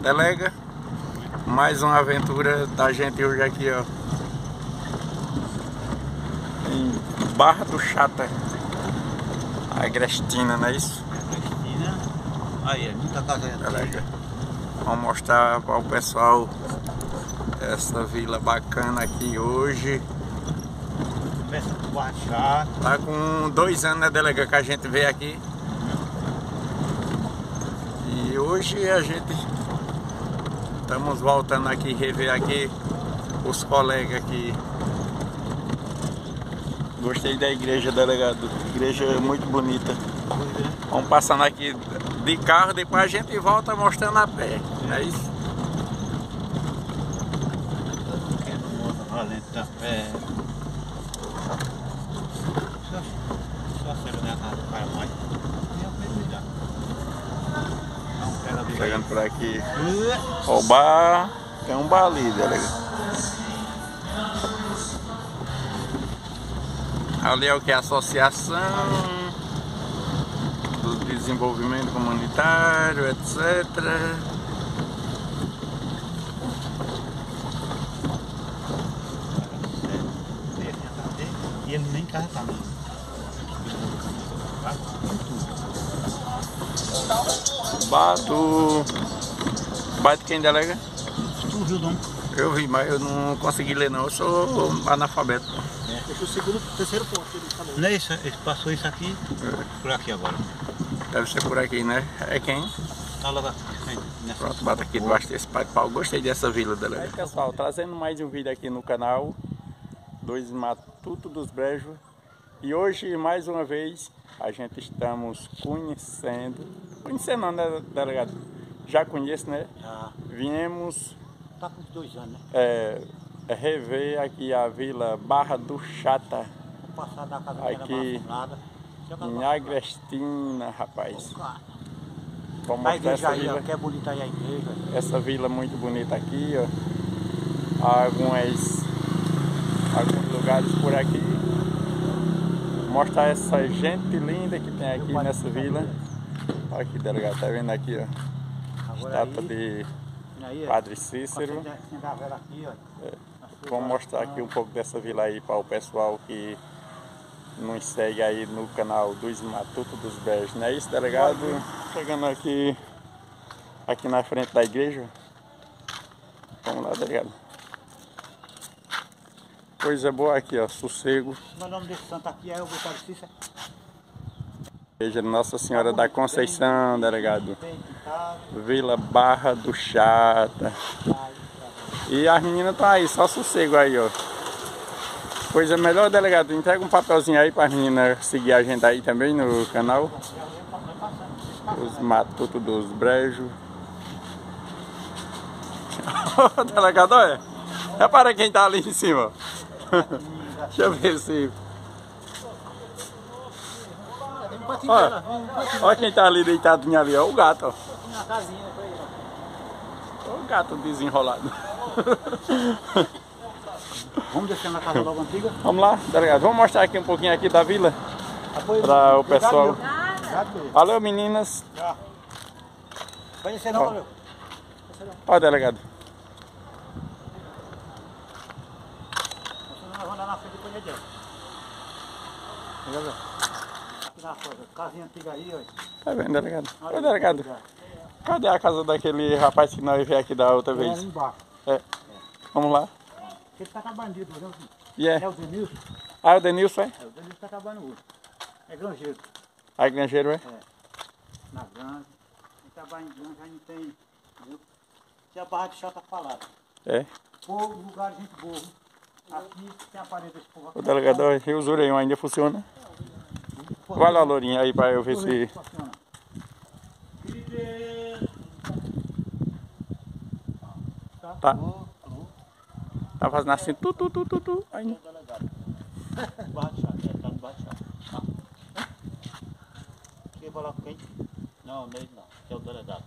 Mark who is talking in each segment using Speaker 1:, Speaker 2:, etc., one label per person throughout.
Speaker 1: Delega, mais uma aventura da gente hoje aqui, ó. Em Barra do Chata. Agrestina, não é isso?
Speaker 2: Agrestina. Aí, é muita casa
Speaker 1: Delega. Vamos mostrar para o pessoal essa vila bacana aqui hoje. Tá com dois anos, né, delega, que a gente veio aqui. E hoje a gente estamos voltando aqui, rever aqui os colegas aqui. Gostei da igreja, delegado. Igreja muito bonita. Vamos passando aqui de carro, depois a gente volta mostrando a pé. É isso?
Speaker 2: Valente da pé. Só, só chega na casa do cara mais. E eu penso já. Não, pega a briga aí.
Speaker 1: Chegando por aqui. Ó, o bar. Tem um bar ali. Ali é o que? Associação do Desenvolvimento Comunitário, etc.
Speaker 2: E ele nem carro tá.
Speaker 1: Bar de quem delega?
Speaker 2: Tu viu, Dom?
Speaker 1: Eu vi, mas eu não consegui ler não, eu sou analfabeto.
Speaker 3: Esse é o segundo, terceiro ponto que ele falou.
Speaker 2: Não é isso, ele passou isso aqui, por aqui agora.
Speaker 1: Deve ser por aqui, né? É quem?
Speaker 2: Tá aqui. nessa
Speaker 1: Pronto, bota aqui debaixo desse pai de pau. Gostei dessa vila, delegado. Aí, pessoal, trazendo mais um vídeo aqui no canal Dois Matuto dos Brejos. E hoje, mais uma vez, a gente estamos conhecendo... Conhecendo não, né, delegado? Já conheço, né?
Speaker 2: Já
Speaker 1: Viemos
Speaker 2: tá com dois anos, né?
Speaker 1: é, rever aqui a vila Barra do Chata,
Speaker 2: Vou passar da casa
Speaker 1: Aqui, em Agrestina, rapaz. Vamos
Speaker 2: A
Speaker 1: mostrar
Speaker 2: igreja
Speaker 1: essa
Speaker 2: aí, ó,
Speaker 1: vila.
Speaker 2: que é bonita aí a igreja.
Speaker 1: essa vila muito bonita aqui, ó. Há algumas alguns lugares por aqui. Mostrar essa gente linda que tem aqui nessa vila. Olha aqui, delegado, tá vendo aqui, ó.
Speaker 2: Agora
Speaker 1: Estátua
Speaker 2: aí,
Speaker 1: de
Speaker 2: aí,
Speaker 1: Padre Cícero.
Speaker 2: Aqui,
Speaker 1: Vamos mostrar aqui um pouco dessa vila aí para o pessoal que nos segue aí no canal dos Matuto dos Beijos. Não é isso, delegado? Chegando aqui, aqui na frente da igreja. Vamos lá, delegado. Coisa boa aqui, ó, sossego.
Speaker 2: Meu nome desse santo aqui é o Padre Cícero.
Speaker 1: Igreja Nossa Senhora da Conceição, delegado. Vila Barra do Chata. E as meninas estão aí, só sossego aí, ó. Coisa melhor, delegado, entrega um papelzinho aí para as meninas seguir a gente aí também no canal. Os Matuto dos Brejos. Delegado, olha. Repara quem tá ali em cima. Deixa eu ver se. Olha, olha quem tá ali deitadinho ali, ó. O gato, ó.
Speaker 3: Na casinha, foi aí, ó.
Speaker 1: O gato desenrolado.
Speaker 2: Vamos descer na casa logo antiga?
Speaker 1: Vamos lá, delegado. Vamos mostrar aqui um pouquinho aqui da vila
Speaker 2: Apoio.
Speaker 1: para o pessoal. Valeu, meninas.
Speaker 2: Já. Vai descer não, valeu.
Speaker 1: Ó, delegado.
Speaker 2: Nós vamos andar na frente depois de casinha antiga aí, ó.
Speaker 1: Tá vendo, delegado? Ô, delegado. Cadê a casa daquele rapaz que nós veio aqui da outra
Speaker 2: É ali
Speaker 1: vez?
Speaker 2: embaixo.
Speaker 1: Vamos lá.
Speaker 2: Ele tá acabando de viu?
Speaker 1: E é?
Speaker 2: É o Denilson?
Speaker 1: Ah, o Denilson, é?
Speaker 2: É, o Denilson tá acabando hoje. É granjeiro.
Speaker 1: Aí, granjeiro, é?
Speaker 2: Na granja. Ele trabalha em granja, aí não tem. Entendeu? Tinha a barra de chata falada.
Speaker 1: É.
Speaker 2: Povo, lugar, gente boa. Aqui tem a parede desse povo.
Speaker 1: O delegado, ó, Rio Zureião ainda funciona. Vai lá, Lourinha, aí pra eu ver se... Tá. Tá fazendo assim, tu, tu, tu, tu, tu. Aí,
Speaker 2: tá. Tá. Quer falar com quem? Não, nele não, que é o delegado.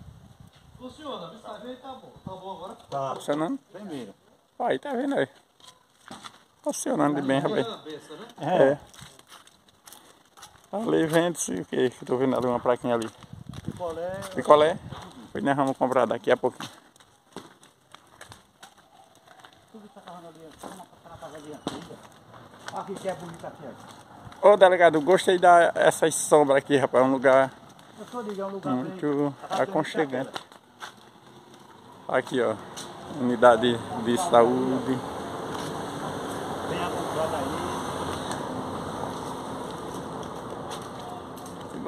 Speaker 3: Funciona, o estágio tá bom. Tá bom agora?
Speaker 2: Tá.
Speaker 1: funcionando?
Speaker 2: Primeiro.
Speaker 1: Aí, tá vendo aí? Funcionando de bem, rapaz.
Speaker 3: Né?
Speaker 1: É. Ali vende-se o que? Tô vendo ali uma plaquinha ali.
Speaker 2: Picolé.
Speaker 1: Picolé? Depois nós vamos comprar daqui a pouquinho.
Speaker 2: Tudo está cavando ali, uma casa ali antiga. Aqui que é bonito aqui, ó.
Speaker 1: Ô delegado, gostei dessas sombras aqui, rapaz. É um lugar
Speaker 2: ligando um lugar
Speaker 1: muito aconchegante. Aqui, ó. Unidade de saúde.
Speaker 2: Tem a comprada aí.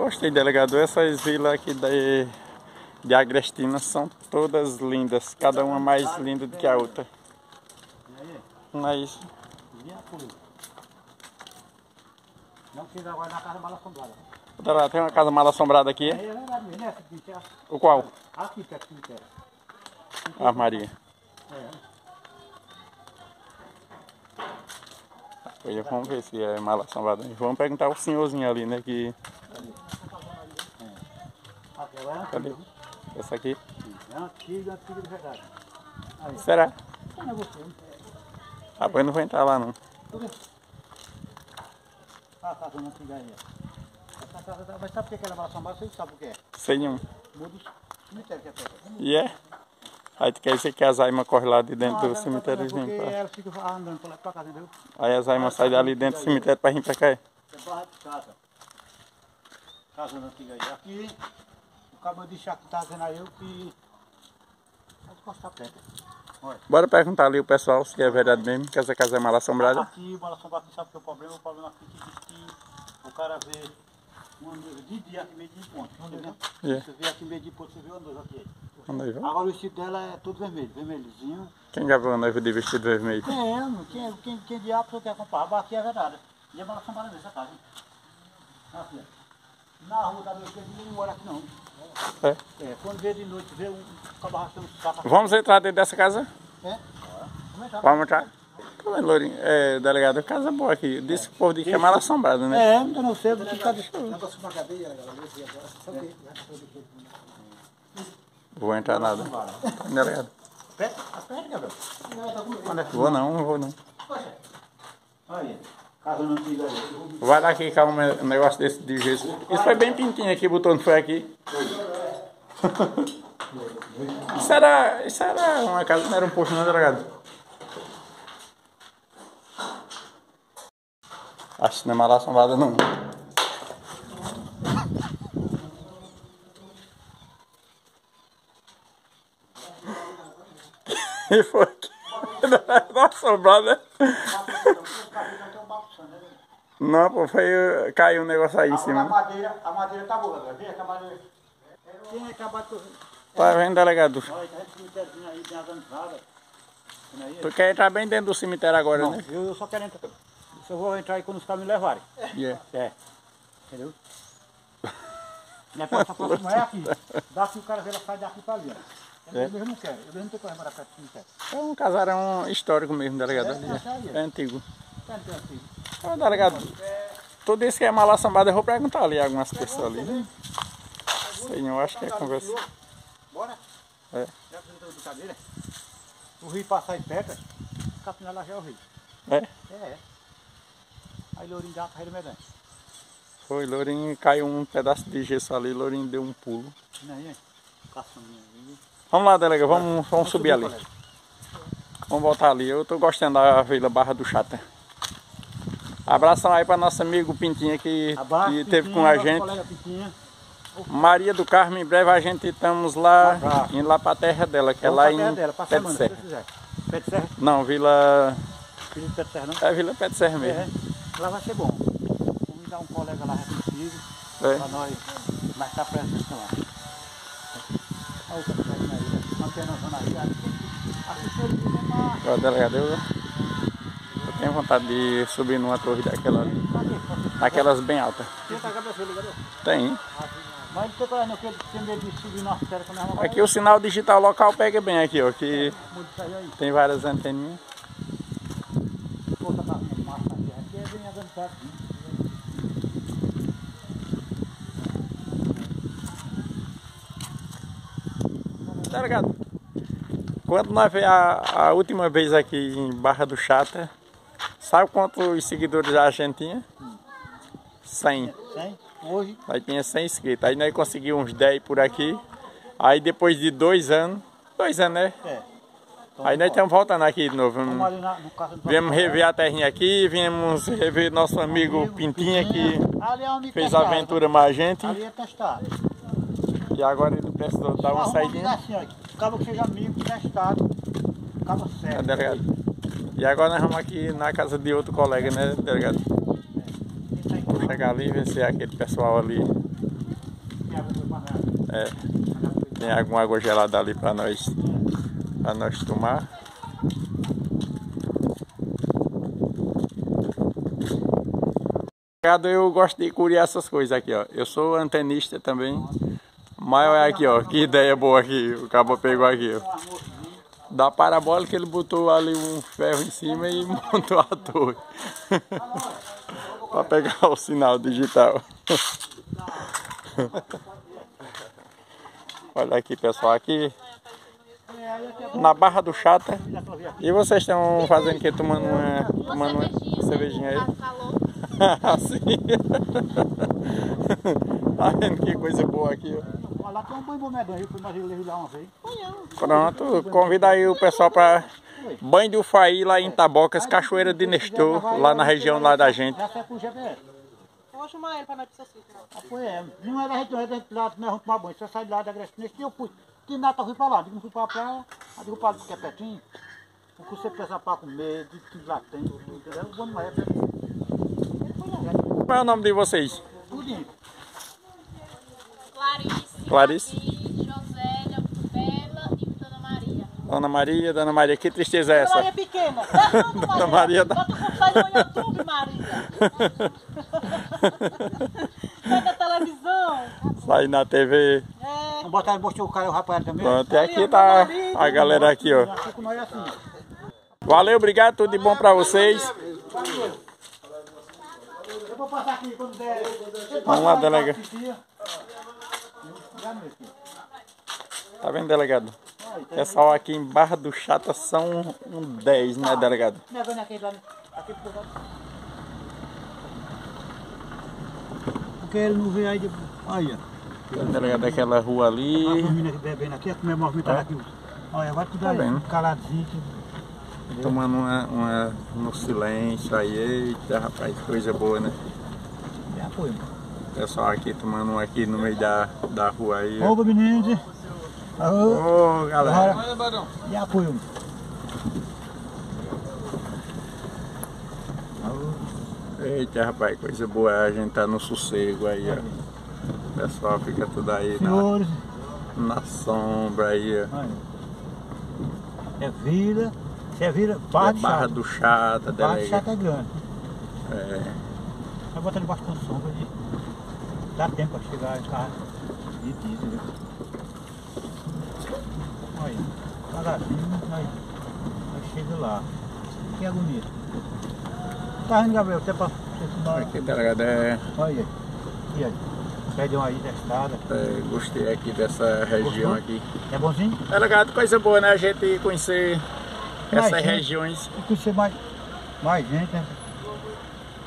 Speaker 1: Gostei, delegado. Essas vilas aqui de, de Agrestina são todas lindas. Cada uma mais linda do que a outra. Não é isso?
Speaker 2: Não precisa agora na casa mal assombrada.
Speaker 1: Delegado, Tem uma casa mal assombrada aqui.
Speaker 2: É é
Speaker 1: O qual?
Speaker 2: aqui perto do cemitério.
Speaker 1: A Maria.
Speaker 2: É.
Speaker 1: É, vamos ver se é mal assombrada. Vamos perguntar ao senhorzinho ali, né? Que.
Speaker 2: É
Speaker 1: Cadê? Essa aqui.
Speaker 2: É antiga, antiga de verdade. Aí.
Speaker 1: Será?
Speaker 2: Não é você, né?
Speaker 1: Rapaz, eu não vou entrar lá não.
Speaker 2: Ah, a casa antiga aí. Essa casa, tá- mas sabe por que ela vai assombrada? Vocês sabem o que é?
Speaker 1: Sei nenhum.
Speaker 2: Muda o cemitério que é perto.
Speaker 1: E é? Aí tu quer dizer que as aimas correm lá de dentro
Speaker 2: Não,
Speaker 1: do cemitério e vêm pra...
Speaker 2: ela fica andando pra lá pra casa, entendeu?
Speaker 1: Aí as aimas saem dali dentro do cemitério pra vir pra cá. é?
Speaker 2: É barra de casa. Casa antiga aí. Aqui, o cabo de tá dizendo aí, eu que... Pode encostar perto. Olha.
Speaker 1: Bora perguntar ali o pessoal se é verdade mesmo que essa casa é mal assombrada.
Speaker 2: Aqui, bola sombra aqui, sabe o que é o problema? O problema aqui que diz que o cara vê uma noiva de dia aqui meio de ponto. Você vê?
Speaker 1: É.
Speaker 2: Você vê aqui meio de ponto, você vê uma noiva aqui.
Speaker 1: Vamos.
Speaker 2: Agora o vestido dela é todo vermelho, vermelhozinho.
Speaker 1: Quem já viu uma noiva de vestido vermelho?
Speaker 2: É, não, quem, quem, quem diabo você quer comprar? Aqui é verdade. E é bola sombra dessa casa. Aqui, ó. Na rua da noite, ninguém mora aqui não.
Speaker 1: É.
Speaker 2: É, quando vê de noite, vê um cabo arrastando um.
Speaker 1: Vamos entrar dentro dessa casa?
Speaker 2: É? Vamos entrar.
Speaker 1: Vamos entrar? Tá vendo, Lourinho? É, delegado, casa boa aqui. Disse que o povo diz que é mal assombrada, né?
Speaker 2: É, eu não sei, você tá deixando.
Speaker 3: Negócio de uma cadeia, galera. Esse agora. Sabe o quê?
Speaker 1: Vou entrar nada. Delegado.
Speaker 2: Aperta, aperta, Gabriel.
Speaker 1: Vou não, não vou não.
Speaker 2: Não antiga aí.
Speaker 1: Vai lá aqui cá um negócio desse de gesso. Isso foi bem pintinho aqui, botou, não foi aqui? Isso era, isso era uma casa, não era um posto não, delegado? Acho que não é mal assombrada não. E foi aqui. Não é assombrada. Não, pô, foi. Caiu um negócio aí em
Speaker 2: A
Speaker 1: cima.
Speaker 2: madeira, a madeira tá boa, Gabriel. Vem que a madeira. Quem é acabado com.
Speaker 1: Tá vendo, delegado?
Speaker 2: Olha, tá esse cemitériozinho aí, tem as entradas.
Speaker 1: Tu quer entrar bem dentro do cemitério agora,
Speaker 2: Não,
Speaker 1: né?
Speaker 2: eu, eu só quero entrar. Eu vou entrar aí quando os caras me levarem.
Speaker 1: Yeah.
Speaker 2: É. Entendeu? Minha peça próxima é aqui. Daqui o cara vê ela sai daqui pra ali. Eu
Speaker 1: É.
Speaker 2: mesmo não quero. Eu mesmo não tenho correr para perto do cemitério.
Speaker 1: É um casarão histórico mesmo, delegado.
Speaker 2: É, essa aí,
Speaker 1: É antigo.
Speaker 2: Tá.
Speaker 1: Ô, delegado, tu disse que é mal assombrado, eu vou perguntar ali algumas pessoas ali. né? Sei não, acho que é conversa.
Speaker 2: Bora?
Speaker 1: É.
Speaker 2: Já tá brincadeira? O rio passa aí perto, Capinal lá já é o rio.
Speaker 1: É?
Speaker 2: É, é. Aí Lourinho dá a carreira medonha.
Speaker 1: Foi, Lourinho caiu um pedaço de gesso ali, Lourinho deu um pulo. Vamos lá, delegado, vamos, vamos subir ali.
Speaker 2: colega.
Speaker 1: Vamos voltar ali. Eu tô gostando da Vila Barra do Chata. Abração aí para nosso amigo Pintinha que,
Speaker 2: Abraço,
Speaker 1: que teve
Speaker 2: Pitinha,
Speaker 1: com a gente. Maria do Carmo, em breve a gente estamos lá,
Speaker 2: Abraço.
Speaker 1: indo lá pra terra dela, que é
Speaker 2: Vamos
Speaker 1: lá
Speaker 2: pra
Speaker 1: em
Speaker 2: dela,
Speaker 1: Pé de Serra.
Speaker 2: Pé de Serra?
Speaker 1: Não, Vila.
Speaker 2: De Pé de Serra, não?
Speaker 1: É Vila Pé de Serra mesmo.
Speaker 2: É, lá vai ser bom. Vamos dar um colega lá reconhecido
Speaker 1: É.
Speaker 2: pra nós nós estar presente lá. Olha o café aí, né? Antena zona aí. Assessor de cinema.
Speaker 1: Ó, delegado, eu, eu tenho vontade de subir numa torre daquela ali. Daquelas bem altas.
Speaker 2: Tá ligado?
Speaker 1: Tem.
Speaker 2: Mas tem coragem, não, porque tem medo de subir nós vamos
Speaker 1: Aqui o sinal digital local pega bem aqui, ó. Que tem várias anteninhas.
Speaker 2: É né?
Speaker 1: Delegado, quando nós veio a, a última vez aqui em Barra do Chata, sabe quantos seguidores a gente tinha? 100.
Speaker 2: 100. Hoje,
Speaker 1: Aí tinha 100 inscritos. Aí nós conseguimos uns 10 por aqui. Aí depois de dois anos, dois anos, né?
Speaker 2: É.
Speaker 1: Aí nós estamos voltando aqui de novo.
Speaker 2: Na,
Speaker 1: Viemos rever a terrinha aqui, viemos rever nosso amigo Pintinha que
Speaker 2: Ali é amigo
Speaker 1: fez
Speaker 2: testado.
Speaker 1: aventura mais a gente.
Speaker 2: Ali é testado.
Speaker 1: E agora ele precisou dar uma saidinha.
Speaker 2: assim, ó. Acaba que seja amigo, testado. Acaba
Speaker 1: É,
Speaker 2: certo.
Speaker 1: delegado. E agora nós vamos aqui na casa de outro colega, né, delegado?
Speaker 2: Aí,
Speaker 1: Vou chegar ali e é aquele pessoal ali é, tem alguma água gelada ali para nós, pra nós tomar. Delegado, Eu gosto de curiar essas coisas aqui, ó. Eu sou antenista também. Mas olha aqui, ó. Que ideia boa aqui. O cabo pegou aqui, ó. Da parabólica ele botou ali um ferro em cima e montou a torre. para pegar o sinal digital. Olha aqui pessoal, aqui na Barra do Chata. E vocês estão fazendo o que? Tomando uma, tomando uma cervejinha aí? Assim. tá vendo que coisa boa aqui, ó.
Speaker 2: Olha lá tem um banho bom medonho, eu fui levei lá uma vez.
Speaker 1: Pronto, convida aí o pessoal para banho do Faí lá em Tabocas, Cachoeira de Nestor, lá na região lá da gente.
Speaker 2: Já sai com o GPS.
Speaker 4: Eu vou chamar ele pra nós precisar assim.
Speaker 2: Ah, pois é. Não é da gente, não é da gente lá, nós vamos tomar banho. Você sai de lá da Grécia. Nesse dia eu fui. Que nada, eu fui pra lá. Digo, não fui pra praia. Aí digo, para porque é pertinho. O que você pensa pra comer, de tudo lá tem, entendeu? Época. Ele foi
Speaker 1: Qual é o nome de vocês?
Speaker 2: Tudinho.
Speaker 4: Clarice,
Speaker 1: Clarice.
Speaker 4: Davi, Josélia, Bela e Dona Maria.
Speaker 1: Dona Maria, Dona Maria, que tristeza é
Speaker 4: Maria
Speaker 1: essa?
Speaker 4: pequena.
Speaker 1: Dona Maria da-
Speaker 4: Bota com sai no YouTube, Maria. Sai da televisão.
Speaker 1: Sai na TV.
Speaker 4: É.
Speaker 2: Vamos botar, mostrou o cara, o rapaz também.
Speaker 1: Pronto, e aqui tá a galera aqui, ó.
Speaker 2: É assim.
Speaker 1: Valeu, obrigado, tudo de bom pra vocês.
Speaker 2: Vou passar aqui quando der.
Speaker 1: Vamos lá, delega.
Speaker 2: Já, meu filho.
Speaker 1: Tá vendo, delegado? Pessoal aqui em Barra do Chata são um 10, né, delegado?
Speaker 2: Porque ele não vê aí de. Olha.
Speaker 1: Tá, delegado, aquela rua ali.
Speaker 2: menina que bebendo aqui, a comer movimentada aqui. Olha, vai tudo
Speaker 1: Tá
Speaker 2: aí, caladinho.
Speaker 1: Tomando uma, uma no silêncio aí. Eita, rapaz, coisa boa, né? Pessoal aqui tomando um aqui no meio da, da rua aí. ó.
Speaker 2: Opa, meninos. Ô,
Speaker 1: Ô, galera.
Speaker 2: Já foi.
Speaker 1: Eita, rapaz, coisa boa. A gente tá no sossego aí, ó. O pessoal fica tudo aí na,
Speaker 2: Senhores,
Speaker 1: na sombra aí, ó.
Speaker 2: É vila. Se é vila,
Speaker 1: É
Speaker 2: barra de
Speaker 1: Barra
Speaker 2: chata.
Speaker 1: do Chata,
Speaker 2: Barra chata é grande.
Speaker 1: É.
Speaker 2: Vai botar debaixo da sombra ali. Dá tempo pra chegar em casa. Diesel, viu? Olha, devagarzinho, aí. Aí chega lá. Que agonia. Tá vendo, Gabriel? Até pra você fumar.
Speaker 1: Aqui, delegado, é,
Speaker 2: Olha aí. E aí? Pede uma aí da estrada.
Speaker 1: é, gostei aqui dessa região
Speaker 2: Gostou?
Speaker 1: aqui.
Speaker 2: É bonzinho?
Speaker 1: Delegado, coisa boa, né? A gente conhecer
Speaker 2: Mais
Speaker 1: essas
Speaker 2: gente.
Speaker 1: regiões.
Speaker 2: E conhecer mais, mais gente, né?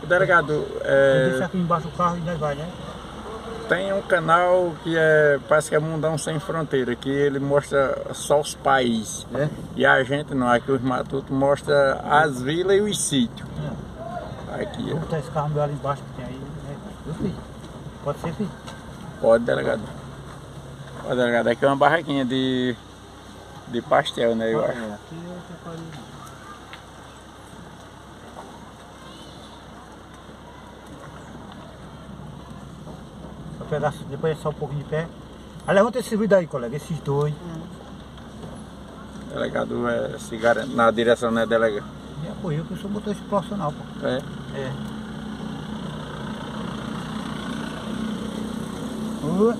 Speaker 1: Delegado,
Speaker 2: Você
Speaker 1: é,
Speaker 2: deixa aqui embaixo o carro e nós vai, né?
Speaker 1: tem um canal que é, parece que é Mundão Sem Fronteira, que ele mostra só os países.
Speaker 2: É?
Speaker 1: E a gente não, aqui os matutos mostra as vilas e os sítios. Aqui,
Speaker 2: Vou botar esse carro meu ali embaixo que tem aí. Né? Pode ser, filho?
Speaker 1: Pode, delegado. Pode, delegado. Aqui é uma barraquinha de, de pastel, né? Eu acho.
Speaker 2: É, aqui eu Vou pegar, depois é só um pouquinho de pé. Aí levanta esse vidro aí, colega, esses dois.
Speaker 1: Delegado é, garante na direção, né, delegado?
Speaker 2: E apoiou que eu sou motorista profissional, pô.
Speaker 1: É.
Speaker 2: É. Ua.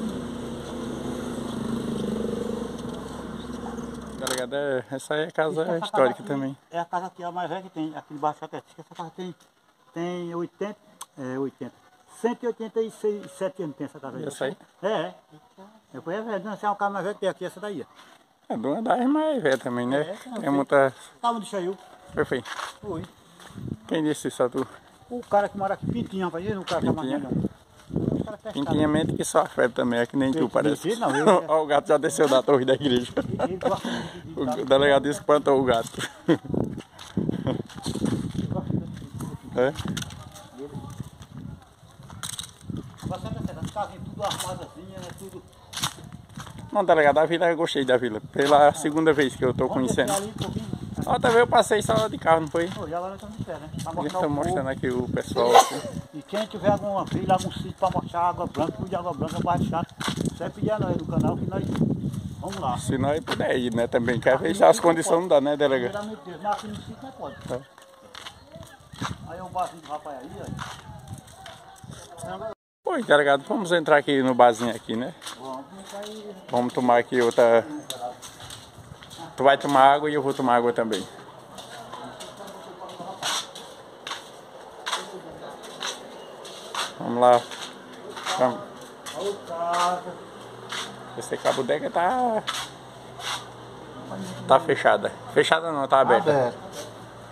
Speaker 1: Delegado, é, essa aí é casa
Speaker 2: Essa casa
Speaker 1: histórica também.
Speaker 2: É a casa aqui, a mais velha que tem, aqui embaixo até. Essa casa tem, tem 80, é 80, 186, 7 anos tem essa casa aí.
Speaker 1: Essa aí?
Speaker 2: É, é. Depois é velha, não, essa é uma casa mais velha que tem aqui, essa daí.
Speaker 1: É de uma das mais velhas também, né?
Speaker 2: É, essa não sei.
Speaker 1: muita.
Speaker 2: Tá onde saiu?
Speaker 1: Perfeito.
Speaker 2: Foi.
Speaker 1: Quem disse isso a tu?
Speaker 2: O cara que mora aqui, Pintinho, rapaz, ele, o cara que tá mais
Speaker 1: Pintinho?
Speaker 2: velho. cara
Speaker 1: Quem
Speaker 2: testar.
Speaker 1: tinha mente que só afeta também, é que nem tu,
Speaker 2: Eu-
Speaker 1: parece.
Speaker 2: eu- não, eu-
Speaker 1: Ó, o gato já desceu da torre da igreja. O
Speaker 2: de-
Speaker 1: delegado espantou o gato. É?
Speaker 2: Agora sabe essa- as casinhas tudo armadazinhas, né? Tudo.
Speaker 1: Não, delegado, a vila eu gostei da vila. Pela segunda vez que eu
Speaker 2: descer
Speaker 1: conhecendo.
Speaker 2: ali um.
Speaker 1: Outra vez eu passei sala de carro, não foi?
Speaker 2: Pô, já agora estamos de pé, né?
Speaker 1: Estou mostrando aqui o pessoal aqui.
Speaker 2: E quem tiver alguma vila, algum sítio para mostrar água branca, de água branca, baixo chato, você pedir a nós do canal que nós vamos lá.
Speaker 1: Se nós puder ir, né? Também quer ver se as condições não dá, né, delegado?
Speaker 2: Primeiramente Deus, mas aqui no sítio não pode.
Speaker 1: É.
Speaker 2: Aí o barzinho do rapaz aí, ó.
Speaker 1: Oi, delegado, vamos entrar aqui no barzinho aqui, né?
Speaker 2: Vamos,
Speaker 1: tomar aqui outra. Tu vai tomar água e eu vou tomar água também. Vamos lá. Vamos. Esse que a bodega tá. Tá fechada. Fechada não, tá aberta.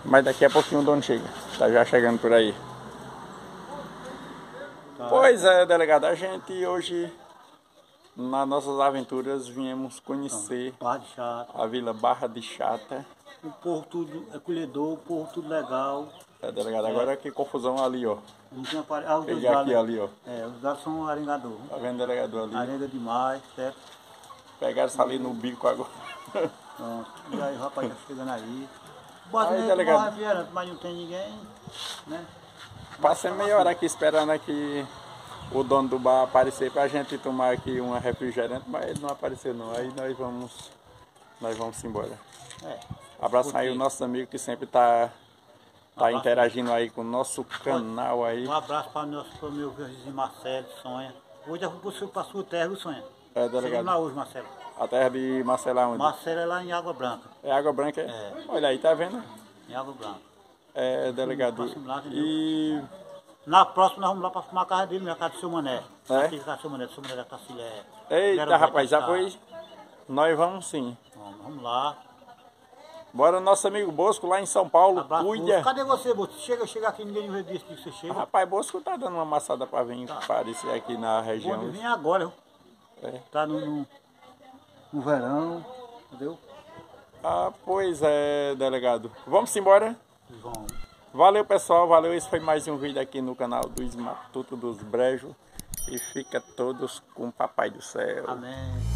Speaker 1: Mas daqui a pouquinho o dono chega. Tá já chegando por aí. Pois é, delegado, a gente hoje, nas nossas aventuras, viemos conhecer
Speaker 2: Barra
Speaker 1: a Vila Barra de Chata.
Speaker 2: O povo tudo acolhedor, o povo tudo legal.
Speaker 1: É, delegado, agora que confusão ali, ó.
Speaker 2: Não tinha pare... ah,
Speaker 1: Peguei aqui
Speaker 2: lados.
Speaker 1: ali, ó.
Speaker 2: É, os dados são arengador.
Speaker 1: Tá vendo, delegado, ali?
Speaker 2: Arenga demais, certo?
Speaker 1: Pegaram isso ali no bico agora.
Speaker 2: Pronto. E aí o rapaz tá chegando aí. Bota
Speaker 1: Aí, delegado.
Speaker 2: refrigerante, mas não tem ninguém, né?
Speaker 1: Passei meia hora aqui esperando aqui o dono do bar aparecer pra gente tomar aqui uma refrigerante, mas ele não apareceu não. Aí nós vamos. Nós vamos embora.
Speaker 2: É.
Speaker 1: Abraçar aí o nosso amigo que sempre tá, tá
Speaker 2: Abraço.
Speaker 1: interagindo aí com o nosso canal aí.
Speaker 2: Um abraço para nosso pro meu vizinho Marcelo, Sonha. Hoje eu vou para sua terra, Sonha?
Speaker 1: É,
Speaker 2: Chegamos lá
Speaker 1: delegado.
Speaker 2: hoje, Marcelo.
Speaker 1: A terra de Marcela onde?
Speaker 2: Marcelo é lá em Água Branca.
Speaker 1: É água branca? É?
Speaker 2: É.
Speaker 1: Olha aí, tá vendo?
Speaker 2: Em Água Branca.
Speaker 1: É, delegado. E
Speaker 2: Na próxima nós vamos lá para fumar a casa dele, minha casa do seu Mané.
Speaker 1: É?
Speaker 2: Aqui da seu Mané, do seu Mané da. Quero
Speaker 1: Eita, rapaz, já
Speaker 2: tá.
Speaker 1: foi. Nós vamos sim.
Speaker 2: Vamos, vamos lá.
Speaker 1: Bora, nosso amigo Bosco lá em São Paulo.
Speaker 2: Abraço.
Speaker 1: Cuida.
Speaker 2: Bosco. Cadê você, Bosco? Chega, chega aqui, ninguém me disse que você chega.
Speaker 1: Rapaz, Bosco tá dando uma amassada pra vir
Speaker 2: Tá.
Speaker 1: aparecer aqui na região.
Speaker 2: Pode vir agora?
Speaker 1: É.
Speaker 2: Tá no, no, no verão, entendeu?
Speaker 1: Ah, pois é, delegado. Vamos embora?
Speaker 2: Vamos.
Speaker 1: Valeu, pessoal. Valeu. Esse foi mais um vídeo aqui no canal do Esmatuto dos Brejos. E fica todos com o Papai do Céu.
Speaker 2: Amém.